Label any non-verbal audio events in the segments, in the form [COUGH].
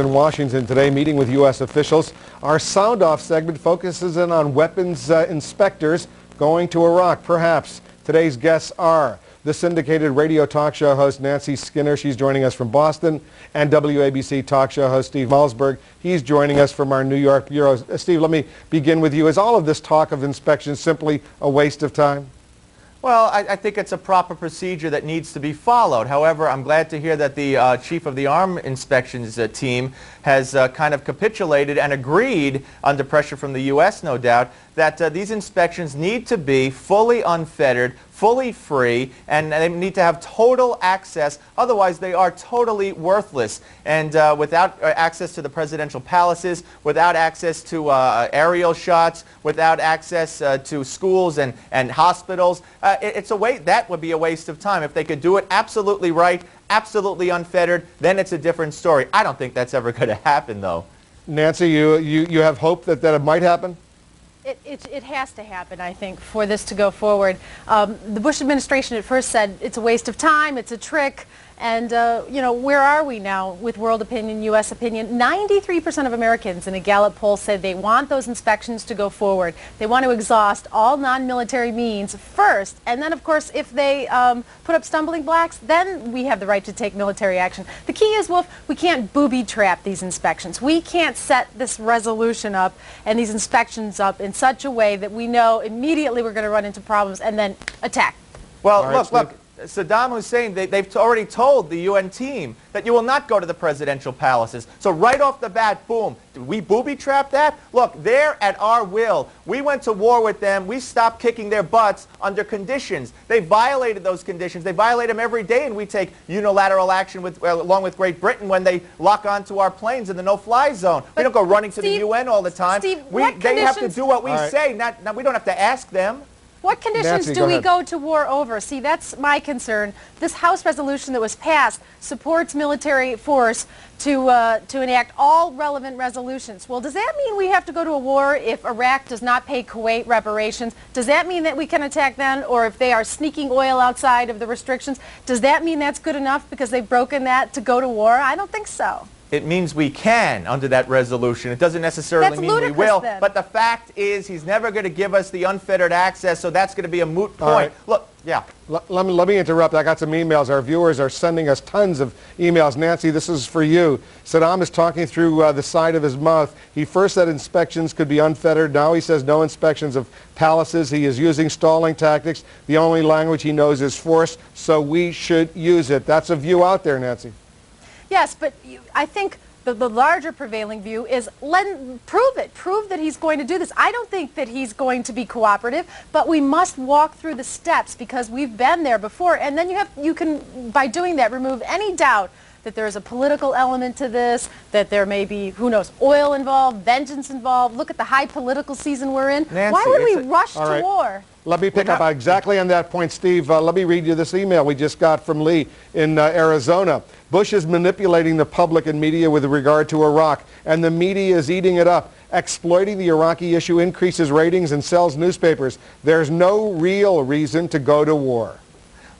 in Washington today meeting with U.S. officials. Our sound-off segment focuses in on weapons uh, inspectors going to Iraq, perhaps. Today's guests are the syndicated radio talk show host Nancy Skinner. She's joining us from Boston. And WABC talk show host Steve Malzberg. He's joining us from our New York bureau. Uh, Steve, let me begin with you. Is all of this talk of inspection simply a waste of time? Well, I, I, think it's a proper procedure that needs to be followed. However, I'm glad to hear that the uh, chief of the arm inspections uh, team has uh, kind of capitulated and agreed, under pressure from the U.S. no doubt, that uh, these inspections need to be fully unfettered, fully free, and they need to have total access. Otherwise, they are totally worthless. And uh, without uh, access to the presidential palaces, without access to uh, aerial shots, without access uh, to schools and, and hospitals, uh, it, it's a way, that would be a waste of time. If they could do it absolutely right, absolutely unfettered, then it's a different story. I don't think that's ever [LAUGHS] going to happen, though. Nancy, you, you, you have hope that, that it might happen? It, it, it, has to happen, I think, for this to go forward. Um, the Bush administration at first said it's a waste of time, it's a trick. And, uh, you know, where are we now with world opinion, U.S. opinion? 93% of Americans in a Gallup poll said they want those inspections to go forward. They want to exhaust all non-military means first. And then, of course, if they um, put up stumbling blocks, then we have the right to take military action. The key is, Wolf, we can't booby-trap these inspections. We can't set this resolution up and these inspections up in such a way that we know immediately we're going to run into problems and then attack. Well, right, look, look, Saddam Hussein, they, have already told the UN team that you will not go to the presidential palaces. So right off the bat, boom, did we booby-trap that? Look, they're at our will. We went to war with them. We stopped kicking their butts under conditions. They violated those conditions. They violate them every day, and we take unilateral action with, uh, along with Great Britain when they lock onto our planes in the no-fly zone. But we don't go running to the UN all the time. Steve, we, they have to do what we right. say. Not, not, we don't have to ask them. What conditions Nancy, do go we ahead. go to war over? See, that's my concern. This House resolution that was passed supports military force to, uh, to enact all relevant resolutions. Well, does that mean we have to go to a war if Iraq does not pay Kuwait reparations? Does that mean that we can attack then? Or if they are sneaking oil outside of the restrictions, does that mean that's good enough because they've broken that to go to war? I don't think so it means we can under that resolution. It doesn't necessarily that's mean we will. Then. But the fact is he's never going to give us the unfettered access, so that's going to be a moot point. Right. Look, yeah. L let, me, let me interrupt. I got some emails. Our viewers are sending us tons of emails. Nancy, this is for you. Saddam is talking through uh, the side of his mouth. He first said inspections could be unfettered. Now he says no inspections of palaces. He is using stalling tactics. The only language he knows is force, so we should use it. That's a view out there, Nancy. Yes, but you, I think the, the, larger prevailing view is let, prove it. Prove that he's going to do this. I don't think that he's going to be cooperative, but we must walk through the steps because we've been there before. And then you, have, you can, by doing that, remove any doubt that there is a political element to this, that there may be, who knows, oil involved, vengeance involved. Look at the high political season we're in. Nancy, Why would we rush to right. war? Let me pick up exactly on that point, Steve. Uh, let me read you this email we just got from Lee in uh, Arizona. Bush is manipulating the public and media with regard to Iraq, and the media is eating it up. Exploiting the Iraqi issue increases ratings and sells newspapers. There's no real reason to go to war.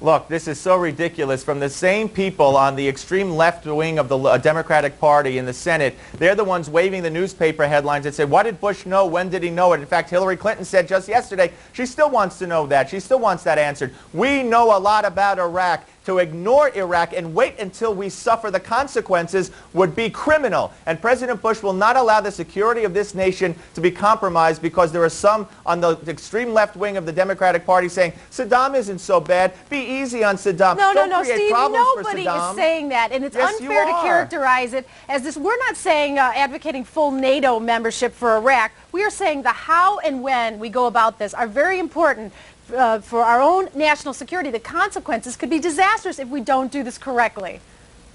Look, this is so ridiculous. From the same people on the extreme left wing of the uh, Democratic Party in the Senate, they're the ones waving the newspaper headlines that say, what did Bush know? When did he know it? In fact, Hillary Clinton said just yesterday she still wants to know that. She still wants that answered. We know a lot about Iraq to ignore Iraq and wait until we suffer the consequences would be criminal. And President Bush will not allow the security of this nation to be compromised because there are some on the extreme left wing of the Democratic Party saying Saddam isn't so bad. Be easy on Saddam. No, Don't no, no, Steve, nobody is saying that. And it's yes, unfair to characterize it as this. We're not saying uh, advocating full NATO membership for Iraq. We are saying the how and when we go about this are very important uh, for our own national security, the consequences could be disastrous if we don't do this correctly.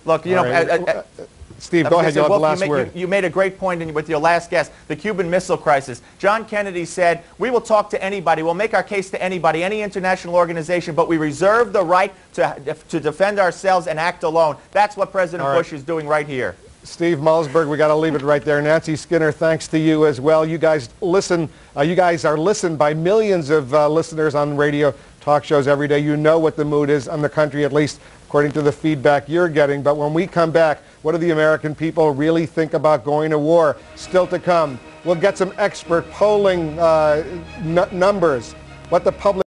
Look, you All know, right. uh, uh, Steve, go ahead. You have the last you word. You, you, made a great point in, with your last guest, the Cuban Missile Crisis. John Kennedy said, we will talk to anybody. We'll make our case to anybody, any international organization, but we reserve the right to, to defend ourselves and act alone. That's what President right. Bush is doing right here. Steve Malzberg, we got to leave it right there. Nancy Skinner, thanks to you as well. You guys listen. Uh, you guys are listened by millions of uh, listeners on radio talk shows every day. You know what the mood is on the country, at least. According to the feedback you're getting. But when we come back, what do the American people really think about going to war? Still to come. We'll get some expert polling uh, numbers, what the public